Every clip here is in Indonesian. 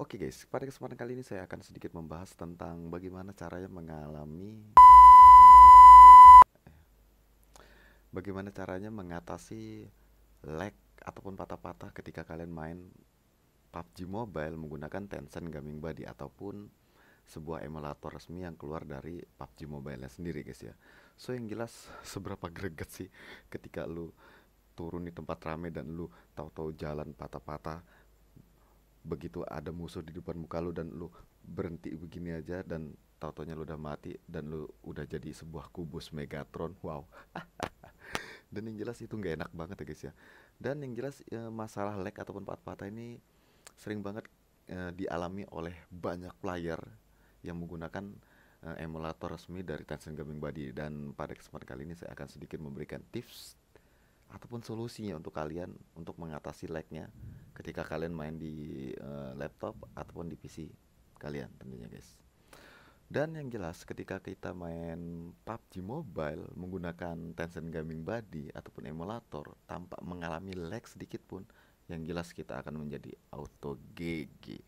Oke guys, pada kesempatan kali ini saya akan sedikit membahas tentang bagaimana caranya mengalami bagaimana caranya mengatasi lag ataupun patah-patah ketika kalian main PUBG Mobile menggunakan Tencent Gaming Buddy ataupun sebuah emulator resmi yang keluar dari PUBG Mobile sendiri guys ya. So yang jelas seberapa greget sih ketika lu turun di tempat rame dan lu tahu-tahu jalan patah-patah begitu ada musuh di depan muka lu dan lu berhenti begini aja dan tahu-taunya lu udah mati dan lu udah jadi sebuah kubus Megatron wow. Dan yang jelas itu nggak enak banget ya guys ya. Dan yang jelas ya, masalah lag ataupun patah-patah ini sering banget ya, dialami oleh banyak player yang menggunakan uh, emulator resmi dari Tencent Gaming Buddy. Dan pada kesempatan kali ini saya akan sedikit memberikan tips ataupun solusinya untuk kalian untuk mengatasi lagnya ketika kalian main di uh, laptop ataupun di PC kalian tentunya guys. Dan yang jelas ketika kita main PUBG Mobile menggunakan Tencent Gaming Buddy ataupun emulator tanpa mengalami lag sedikit pun, yang jelas kita akan menjadi auto GG.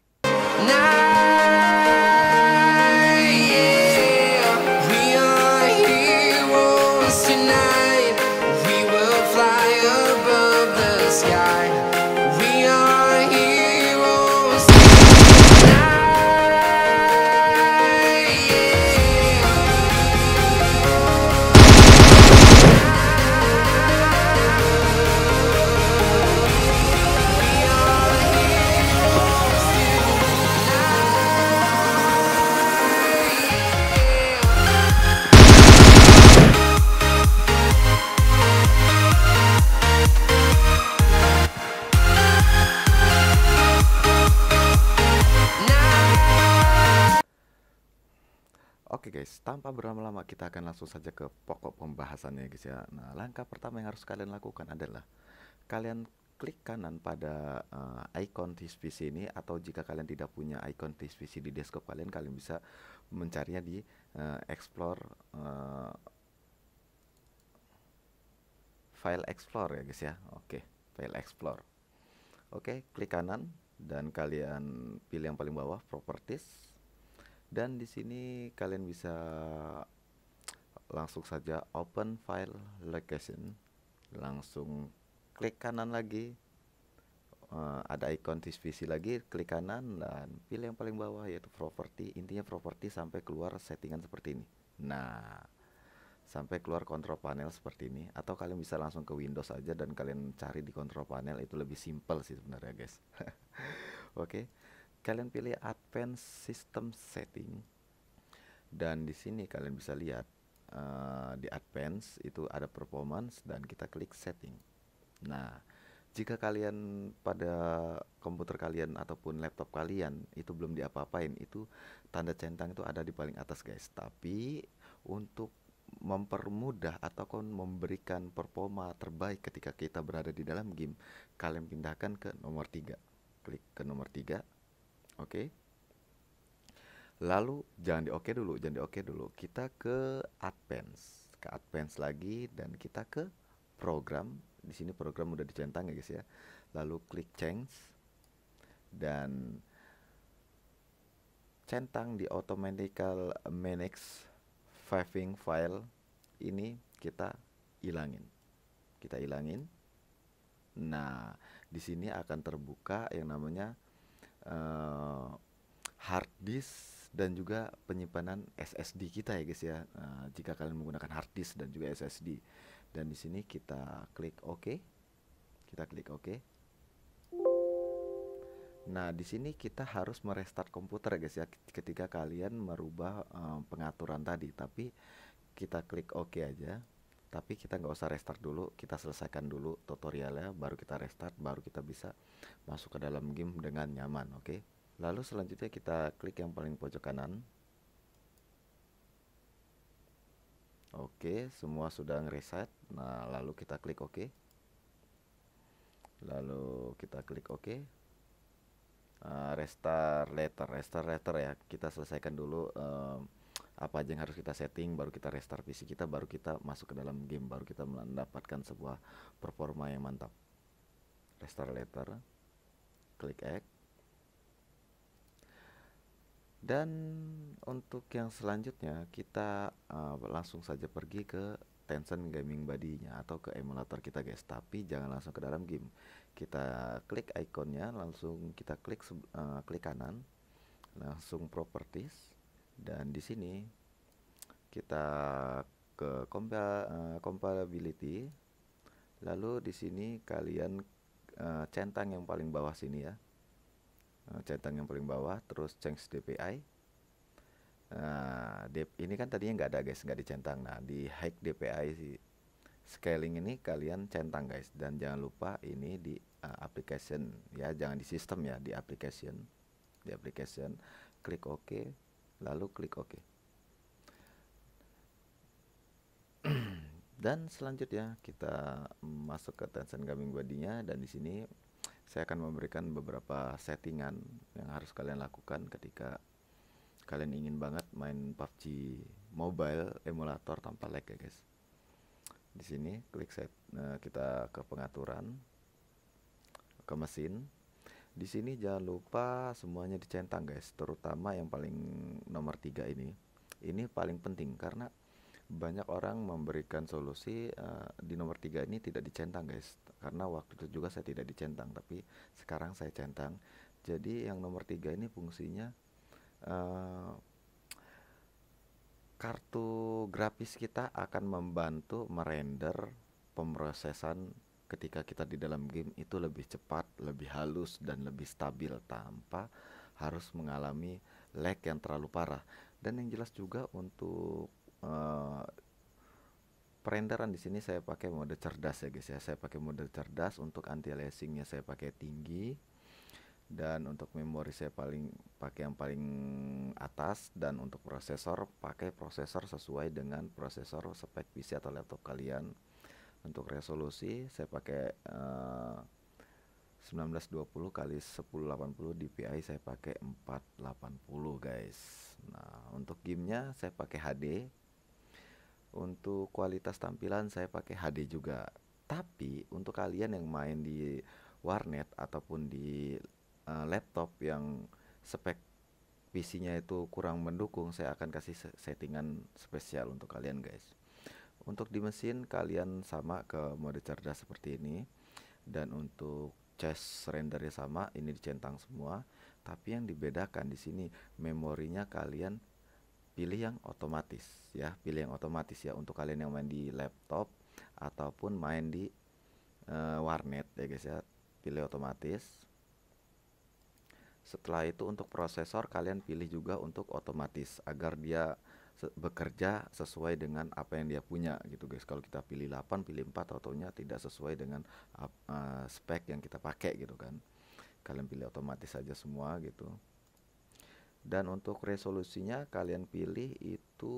Tanpa berlama-lama kita akan langsung saja ke pokok pembahasannya guys ya. Nah, langkah pertama yang harus kalian lakukan adalah kalian klik kanan pada uh, icon TSPC ini atau jika kalian tidak punya icon TSPC di desktop kalian, kalian bisa mencarinya di uh, explore uh, file explore ya guys ya. Oke, file explore. Oke, klik kanan dan kalian pilih yang paling bawah properties dan di sini kalian bisa langsung saja open file location. Langsung klik kanan lagi. Uh, ada icon TSPC lagi klik kanan dan pilih yang paling bawah yaitu property. Intinya property sampai keluar settingan seperti ini. Nah sampai keluar control panel seperti ini. Atau kalian bisa langsung ke Windows aja dan kalian cari di control panel. Itu lebih simple sih sebenarnya guys. Oke okay kalian pilih Advanced System Setting dan di sini kalian bisa lihat uh, di Advanced itu ada Performance dan kita klik Setting. Nah, jika kalian pada komputer kalian ataupun laptop kalian itu belum diapa-apain, itu tanda centang itu ada di paling atas guys. Tapi untuk mempermudah ataupun memberikan performa terbaik ketika kita berada di dalam game, kalian pindahkan ke nomor 3. Klik ke nomor 3 Oke. Lalu jangan di oke dulu, jangan di oke dulu. Kita ke advance, ke advance lagi dan kita ke program. Di sini program udah dicentang ya guys ya. Lalu klik change dan centang di automatical manage saving file ini kita hilangin. Kita hilangin. Nah, di sini akan terbuka yang namanya uh, hard disk dan juga penyimpanan SSD kita ya guys ya. Uh, jika kalian menggunakan hard disk dan juga SSD. Dan di sini kita klik OK. Kita klik OK. Nah, di sini kita harus merestart komputer ya guys ya ketika kalian merubah uh, pengaturan tadi. Tapi kita klik OK aja tapi kita nggak usah restart dulu kita selesaikan dulu tutorialnya baru kita restart baru kita bisa masuk ke dalam game dengan nyaman oke okay? Lalu selanjutnya kita klik yang paling pojok kanan. Oke semua sudah ngereset. Nah lalu kita klik okay. lalu kita klik okay. uh, restart later restart later ya. Kita selesaikan dulu uh, apa aja yang harus kita setting baru kita restart PC kita baru kita masuk ke dalam game baru kita mendapatkan sebuah performa yang mantap. Restart later klik X dan untuk yang selanjutnya kita uh, langsung saja pergi ke Tencent Gaming Body-nya atau ke emulator kita guys. Tapi jangan langsung ke dalam game. Kita klik ikonnya langsung kita klik uh, klik kanan. Langsung properties. Dan di sini kita ke compa uh, compatibility. Lalu di sini kalian uh, centang yang paling bawah sini ya centang yang paling bawah terus change DPI nah dep ini kan tadinya nggak ada guys nggak dicentang nah di high DPI si scaling ini kalian centang guys. Dan jangan lupa ini di uh, application. Ya jangan di sistem ya di application. Di application klik OK lalu klik OK. Dan selanjutnya kita masuk ke Tencent Gaming Body-nya. Dan di sini saya akan memberikan beberapa settingan yang harus kalian lakukan ketika kalian ingin banget main PUBG mobile emulator tanpa lag ya guys. Di sini klik set nah, kita ke pengaturan ke mesin. Di sini jangan lupa semuanya dicentang guys, terutama yang paling nomor tiga ini. Ini paling penting karena banyak orang memberikan solusi uh, di nomor tiga ini tidak dicentang guys karena waktu itu juga saya tidak dicentang tapi sekarang saya centang jadi yang nomor tiga ini fungsinya uh, kartu grafis kita akan membantu merender pemrosesan ketika kita di dalam game itu lebih cepat, lebih halus dan lebih stabil tanpa harus mengalami lag yang terlalu parah. Dan yang jelas juga untuk uh, perenderan di sini saya pakai mode cerdas ya guys ya. Saya pakai mode cerdas untuk anti aliasingnya saya pakai tinggi dan untuk memori saya paling pakai yang paling atas dan untuk prosesor pakai prosesor sesuai dengan prosesor spek PC atau laptop kalian. Untuk resolusi saya pakai uh, 1920 kali 1080 DPI saya pakai 480 guys. Nah, untuk gamenya saya pakai HD untuk kualitas tampilan saya pakai HD juga. Tapi untuk kalian yang main di warnet ataupun di uh, laptop yang spek PC-nya itu kurang mendukung, saya akan kasih settingan spesial untuk kalian guys. Untuk di mesin kalian sama ke mode cerdas seperti ini dan untuk chest rendernya sama, ini dicentang semua. Tapi yang dibedakan di sini memorinya kalian pilih yang otomatis ya. Pilih yang otomatis ya untuk kalian yang main di laptop ataupun main di uh, warnet ya guys ya. Pilih otomatis. Setelah itu untuk prosesor kalian pilih juga untuk otomatis agar dia se bekerja sesuai dengan apa yang dia punya gitu guys. Kalau kita pilih 8 pilih 4 autonya tidak sesuai dengan uh, spek yang kita pakai gitu kan. Kalian pilih otomatis saja semua gitu dan untuk resolusinya kalian pilih itu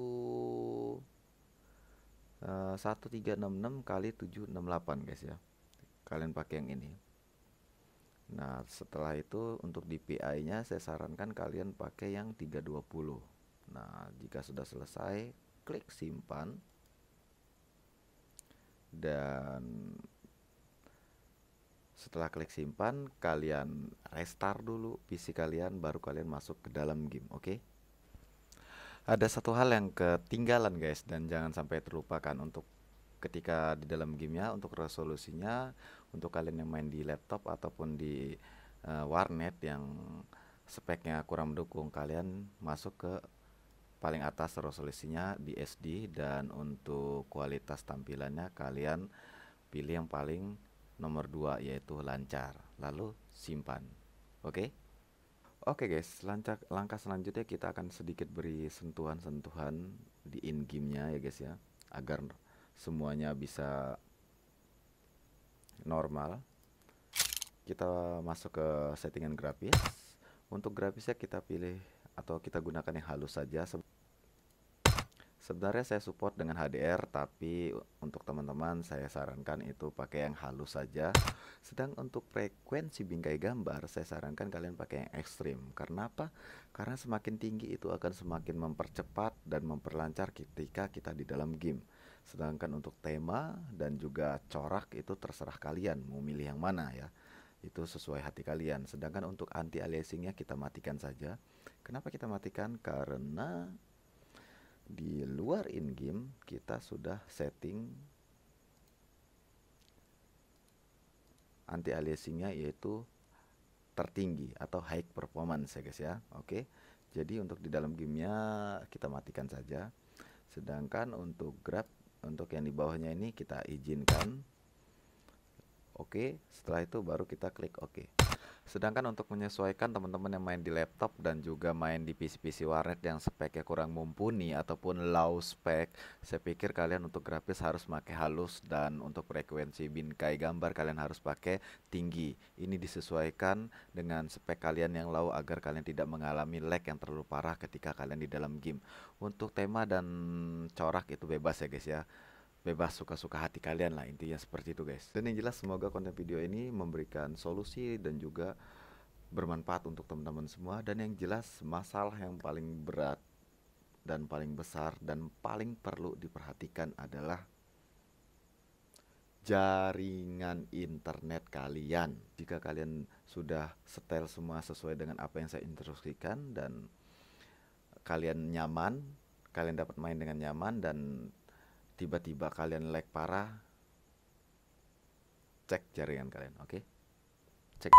uh, 1366 kali 768 guys ya. Kalian pakai yang ini. Nah setelah itu untuk DPI nya saya sarankan kalian pakai yang 320 nah jika sudah selesai klik simpan. Dan setelah klik simpan, kalian restart dulu PC kalian, baru kalian masuk ke dalam game, oke? Okay? Ada satu hal yang ketinggalan guys, dan jangan sampai terlupakan untuk ketika di dalam gamenya, untuk resolusinya, untuk kalian yang main di laptop ataupun di uh, warnet yang speknya kurang mendukung, kalian masuk ke paling atas resolusinya di SD dan untuk kualitas tampilannya kalian pilih yang paling nomor 2 yaitu lancar. Lalu simpan. Oke? Okay? oke okay guys. Langkah langkah selanjutnya kita akan sedikit beri sentuhan-sentuhan di in gamenya ya guys ya. Agar semuanya bisa normal. Kita masuk ke settingan grafis. Untuk grafisnya kita pilih atau kita gunakan yang halus saja Sebenarnya saya support dengan HDR tapi untuk teman-teman saya sarankan itu pakai yang halus saja. Sedang untuk frekuensi bingkai gambar saya sarankan kalian pakai yang ekstrim. Karena apa? Karena semakin tinggi itu akan semakin mempercepat dan memperlancar ketika kita di dalam game. Sedangkan untuk tema dan juga corak itu terserah kalian mau milih yang mana ya. itu sesuai hati kalian sedangkan untuk anti aliasingnya kita matikan saja kenapa kita matikan karena di luar in game kita sudah setting anti aliasingnya yaitu tertinggi atau high performance ya guys ya. Oke jadi untuk di dalam gamenya kita matikan saja. Sedangkan untuk grab untuk yang di bawahnya ini kita izinkan. Oke, setelah itu baru kita klik oke. Sedangkan untuk menyesuaikan teman-teman yang main di laptop dan juga main di PC-PC warnet yang speknya kurang mumpuni ataupun low spek, saya pikir kalian untuk grafis harus pakai halus dan untuk frekuensi bingkai gambar kalian harus pakai tinggi. Ini disesuaikan dengan spek kalian yang low agar kalian tidak mengalami lag yang terlalu parah ketika kalian di dalam game. Untuk tema dan corak itu bebas ya guys ya bebas suka-suka hati kalian lah intinya seperti itu guys. Dan yang jelas semoga konten video ini memberikan solusi dan juga bermanfaat untuk teman-teman semua. Dan yang jelas masalah yang paling berat dan paling besar dan paling perlu diperhatikan adalah jaringan internet kalian. Jika kalian sudah setel semua sesuai dengan apa yang saya instruksikan dan kalian nyaman kalian dapat main dengan nyaman dan tiba-tiba kalian lag parah cek jaringan kalian oke okay? cek